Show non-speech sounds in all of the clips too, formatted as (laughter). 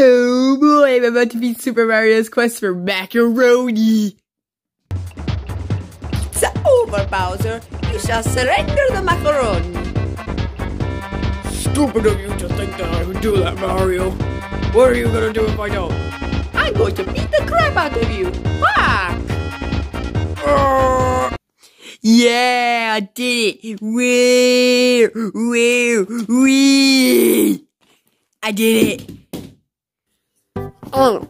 Oh boy, I'm about to beat Super Mario's quest for macaroni. It's over, Bowser. You shall surrender the macaroni. Stupid of you to think that I would do that, Mario. What are you gonna do if I don't? I'm going to beat the crap out of you. Whack! Uh, yeah, I did it. Wee, wee, wee. I did it. Oh,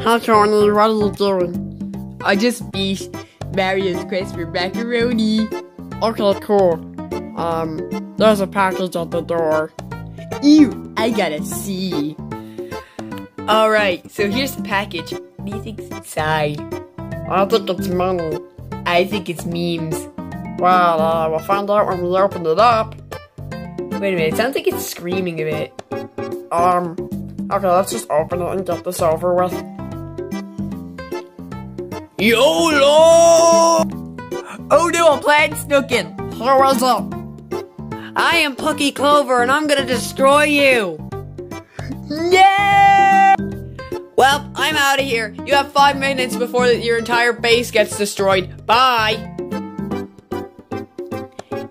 how Tony, what are you doing? I just beat Mario's quest for macaroni. Okay, cool. Um, there's a package at the door. Ew, I gotta see. Alright, so here's the package. What do you think's inside? I think it's money. I think it's memes. Well, uh, we'll find out when we open it up. Wait a minute, it sounds like it's screaming a bit. Um, okay, let's just open it and get this over with. YOLO! Oh no, a plant snuck in. Who is it? I am Plucky Clover and I'm gonna destroy you. No! Well, I'm out of here. You have five minutes before your entire base gets destroyed. Bye!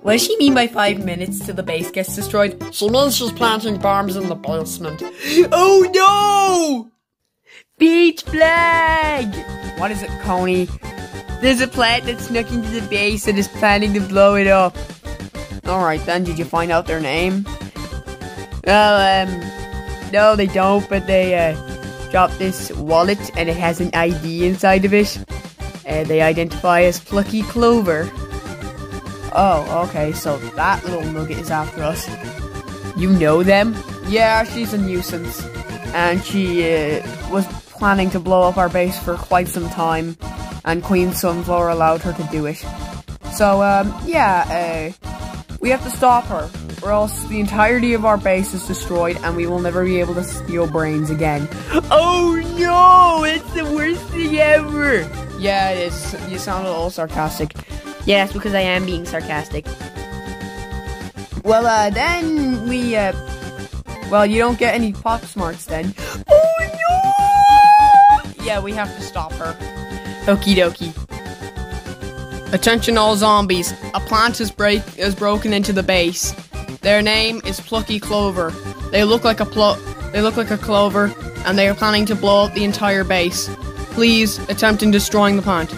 What does she mean by five minutes till the base gets destroyed? She means she's planting bombs in the basement. (gasps) Oh no! Beach flag! What is it, Coney? There's a plant that snuck into the base and is planning to blow it up. Alright then, did you find out their name? Well, um, no, they don't, but they, uh, dropped this wallet and it has an ID inside of it. Uh, they identify as Plucky Clover. Oh, okay, so that little nugget is after us. You know them? Yeah, she's a nuisance. And she uh, was planning to blow up our base for quite some time, and Queen Sunflower allowed her to do it. So, um, yeah, uh, we have to stop her, or else the entirety of our base is destroyed, and we will never be able to steal brains again. Oh no! It's the worst thing ever! Yeah, it is. You sound a little sarcastic. Yeah, that's because I am being sarcastic. Well, uh, then we, uh, well, you don't get any pop smarts then. Oh no! Yeah, we have to stop her. Okie dokie. Attention all zombies. A plant is break is broken into the base. Their name is Plucky Clover. They look like a plo they look like a clover, and they are planning to blow up the entire base. Please attempt in destroying the plant.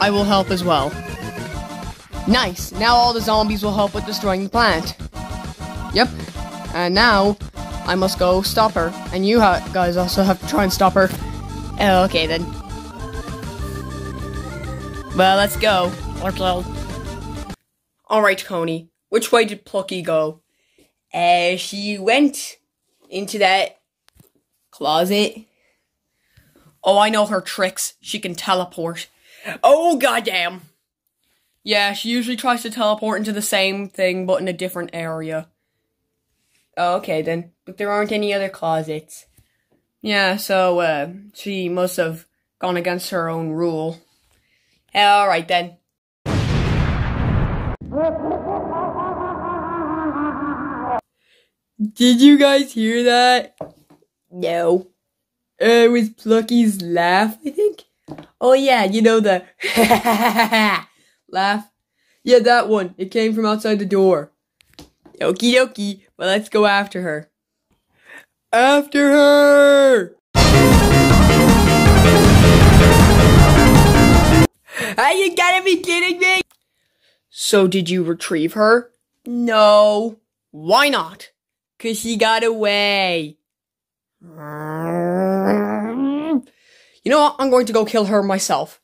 I will help as well. Nice. Now all the zombies will help with destroying the plant. Yep. And now I must go stop her, and you guys also have to try and stop her. Oh, okay then. Well, let's go. Alright, Coney. Which way did Plucky go? Uh, she went into that closet. Oh, I know her tricks. She can teleport. Oh, goddamn. Yeah, she usually tries to teleport into the same thing, but in a different area. Oh, okay then. But there aren't any other closets. Yeah, so, uh, she must have gone against her own rule. Alright then. Did you guys hear that? No. Uh, it was Plucky's laugh, I think. Oh yeah, you know the (laughs) (laughs) laugh. Yeah, that one. It came from outside the door. Okie dokie. Well, let's go after her. After her! Are you gotta be kidding me? So did you retrieve her? No. Why not? Cause she got away. You know what? I'm going to go kill her myself.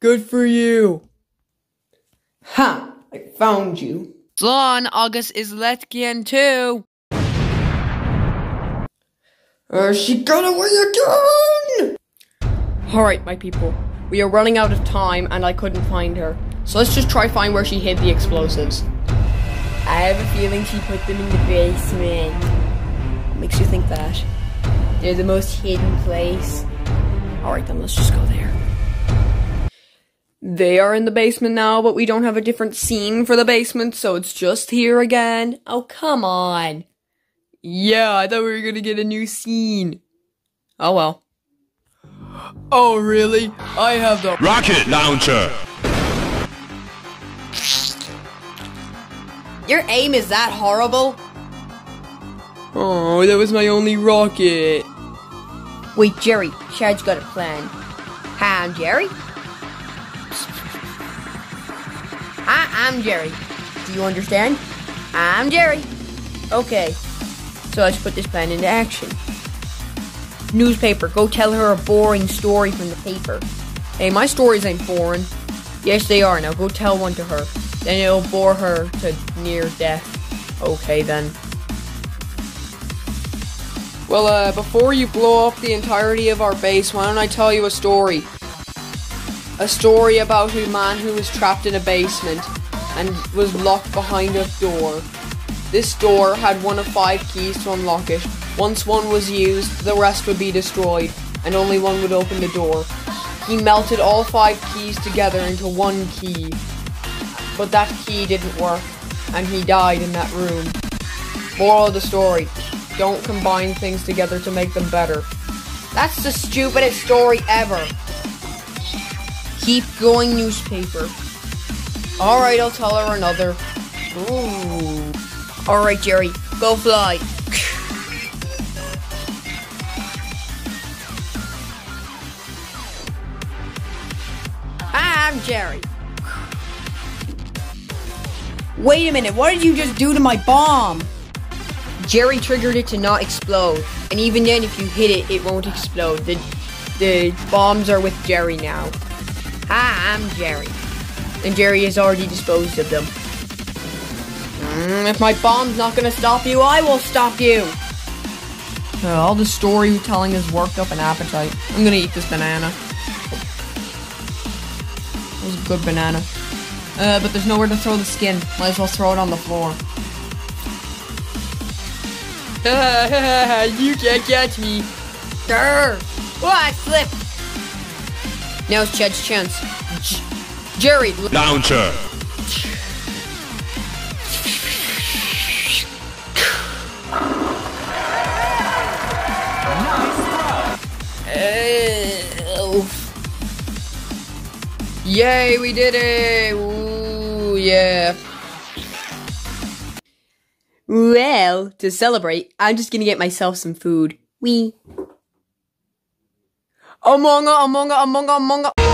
Good for you. Ha! I found you. Slon, August is Letkian too. Uh, she got away again! Alright, my people. We are running out of time and I couldn't find her. So let's just try find where she hid the explosives. I have a feeling she put them in the basement. What makes you think that? They're the most hidden place. Alright then, let's just go there. They are in the basement now, but we don't have a different scene for the basement, so it's just here again. Oh, come on. Yeah, I thought we were gonna get a new scene. Oh well. Oh really? I have the Rocket launcher. Your aim is that horrible? Oh, that was my only rocket. Wait, Jerry, Chad's got a plan. Hi, I'm Jerry. I'm Jerry. Do you understand? I'm Jerry. Okay, so let's put this plan into action. Newspaper, go tell her a boring story from the paper. Hey, my stories ain't boring. Yes, they are. Now go tell one to her. Then it'll bore her to near death. Okay, then. Well, uh, before you blow up the entirety of our base, why don't I tell you a story? A story about a man who was trapped in a basement and was locked behind a door. This door had one of five keys to unlock it. Once one was used, the rest would be destroyed, and only one would open the door. He melted all five keys together into one key, but that key didn't work, and he died in that room. Moral of the story don't combine things together to make them better. That's the stupidest story ever. Keep going, newspaper. Alright, I'll tell her another. Ooh. Alright, Jerry, go fly. I'm Jerry. Wait a minute, what did you just do to my bomb? Jerry triggered it to not explode. And even then, if you hit it, it won't explode. The, the bombs are with Jerry now. Hi, I'm Jerry. And Jerry has already disposed of them. Mm, if my bomb's not gonna stop you, I will stop you! Uh, all the storytelling has worked up an appetite. I'm gonna eat this banana. It was a good banana. Uh, but there's nowhere to throw the skin. Might as well throw it on the floor. (laughs) you can't catch me. Grr. Oh, I slipped. Now it's Chad's chance. (laughs) Jerry, Launcher. Yay, we did it! Ooh, yeah. Well, to celebrate, I'm just gonna get myself some food. Wee. Among Us, Among Us, Among Us, Among Us.